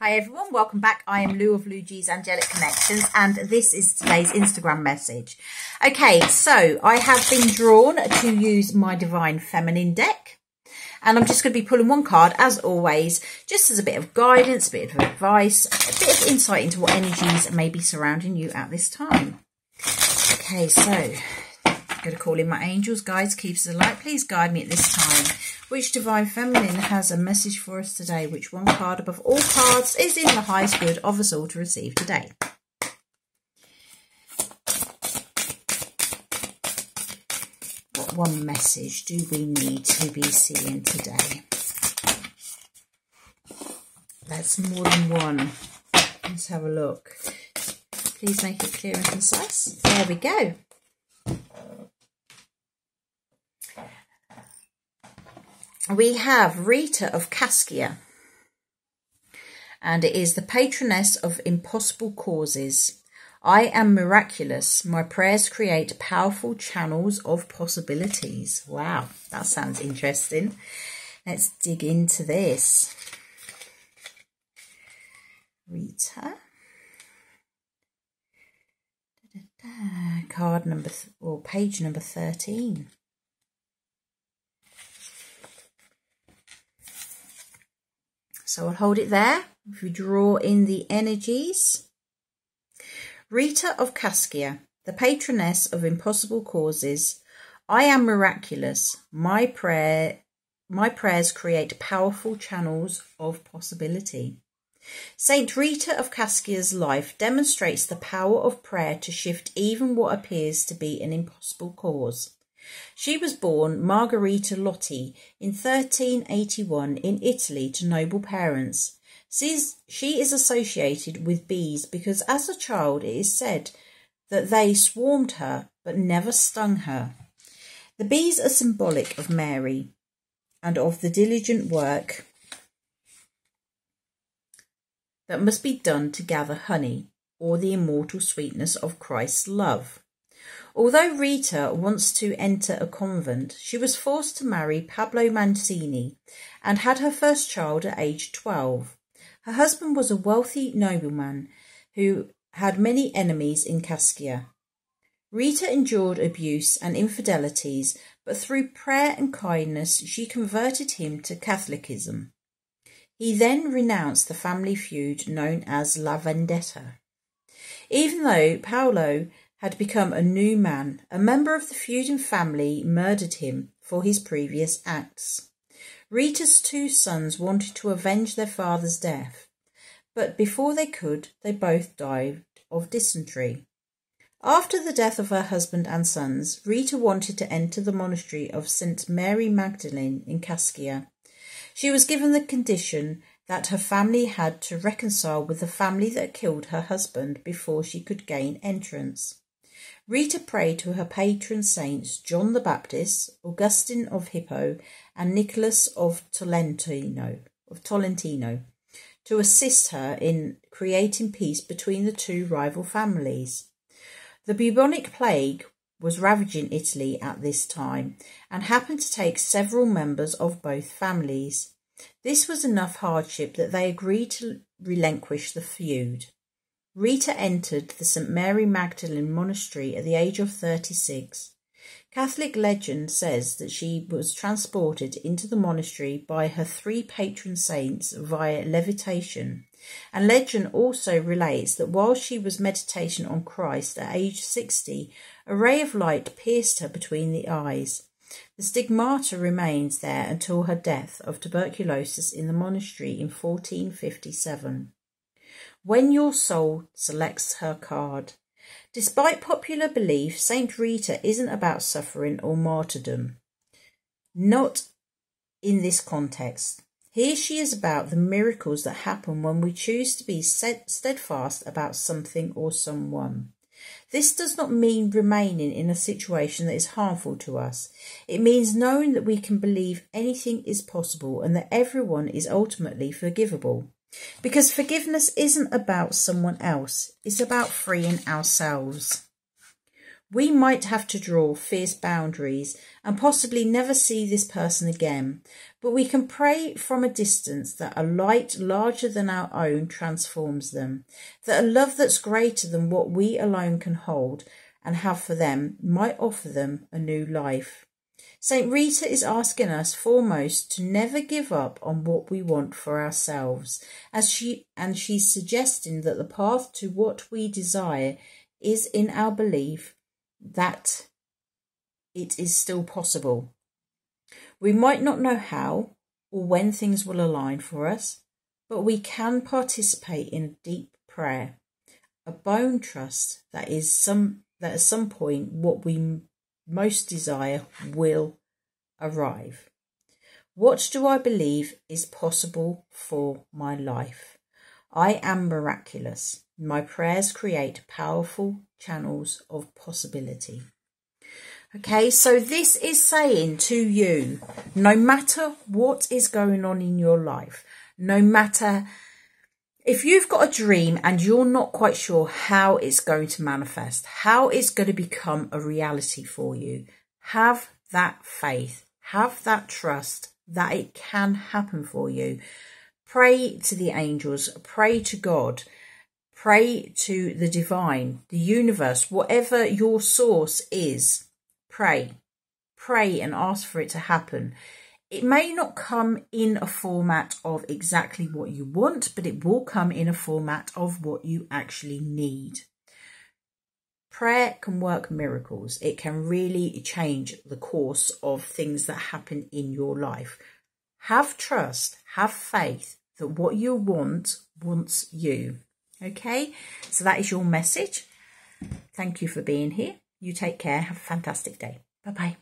Hi everyone, welcome back. I am Lou of Lou G's Angelic Connections and this is today's Instagram message. Okay, so I have been drawn to use my Divine Feminine deck and I'm just going to be pulling one card as always, just as a bit of guidance, a bit of advice, a bit of insight into what energies may be surrounding you at this time. Okay, so To call in my angels, guides, keepers of light. Please guide me at this time which Divine Feminine has a message for us today? Which one card above all cards is in the highest good of us all to receive today? What one message do we need to be seeing today? That's more than one. Let's have a look. Please make it clear and concise. There we go. We have Rita of Cascia, and it is the patroness of impossible causes. I am miraculous. My prayers create powerful channels of possibilities. Wow, that sounds interesting. Let's dig into this. Rita. Da, da, da. Card number, or page number 13. So I'll hold it there. If we draw in the energies. Rita of Cascia, the patroness of impossible causes. I am miraculous. My prayer my prayers create powerful channels of possibility. Saint Rita of Cascia's life demonstrates the power of prayer to shift even what appears to be an impossible cause. She was born Margherita Lotti in 1381 in Italy to noble parents. She is associated with bees because as a child it is said that they swarmed her but never stung her. The bees are symbolic of Mary and of the diligent work that must be done to gather honey or the immortal sweetness of Christ's love. Although Rita wants to enter a convent, she was forced to marry Paolo Mancini and had her first child at age 12. Her husband was a wealthy nobleman who had many enemies in Cascia. Rita endured abuse and infidelities, but through prayer and kindness she converted him to Catholicism. He then renounced the family feud known as La Vendetta. Even though Paolo had become a new man, a member of the feuding family murdered him for his previous acts. Rita's two sons wanted to avenge their father's death, but before they could, they both died of dysentery. After the death of her husband and sons, Rita wanted to enter the monastery of St. Mary Magdalene in Cascia. She was given the condition that her family had to reconcile with the family that killed her husband before she could gain entrance. Rita prayed to her patron saints John the Baptist, Augustine of Hippo, and Nicholas of Tolentino, of Tolentino to assist her in creating peace between the two rival families. The bubonic plague was ravaging Italy at this time and happened to take several members of both families. This was enough hardship that they agreed to relinquish the feud. Rita entered the St. Mary Magdalene Monastery at the age of 36. Catholic legend says that she was transported into the monastery by her three patron saints via levitation. And legend also relates that while she was meditating on Christ at age 60, a ray of light pierced her between the eyes. The stigmata remains there until her death of tuberculosis in the monastery in 1457 when your soul selects her card. Despite popular belief, Saint Rita isn't about suffering or martyrdom. Not in this context. Here she is about the miracles that happen when we choose to be steadfast about something or someone. This does not mean remaining in a situation that is harmful to us. It means knowing that we can believe anything is possible and that everyone is ultimately forgivable. Because forgiveness isn't about someone else, it's about freeing ourselves. We might have to draw fierce boundaries and possibly never see this person again, but we can pray from a distance that a light larger than our own transforms them, that a love that's greater than what we alone can hold and have for them might offer them a new life. St. Rita is asking us foremost to never give up on what we want for ourselves, as she and she's suggesting that the path to what we desire is in our belief that it is still possible. We might not know how or when things will align for us, but we can participate in deep prayer, a bone trust that is some that at some point what we most desire will arrive. What do I believe is possible for my life? I am miraculous. My prayers create powerful channels of possibility. Okay, so this is saying to you no matter what is going on in your life, no matter if you've got a dream and you're not quite sure how it's going to manifest, how it's going to become a reality for you, have that faith, have that trust that it can happen for you. Pray to the angels, pray to God Pray to the divine, the universe, whatever your source is. Pray. Pray and ask for it to happen. It may not come in a format of exactly what you want, but it will come in a format of what you actually need. Prayer can work miracles. It can really change the course of things that happen in your life. Have trust, have faith that what you want wants you. Okay, so that is your message. Thank you for being here. You take care. Have a fantastic day. Bye bye.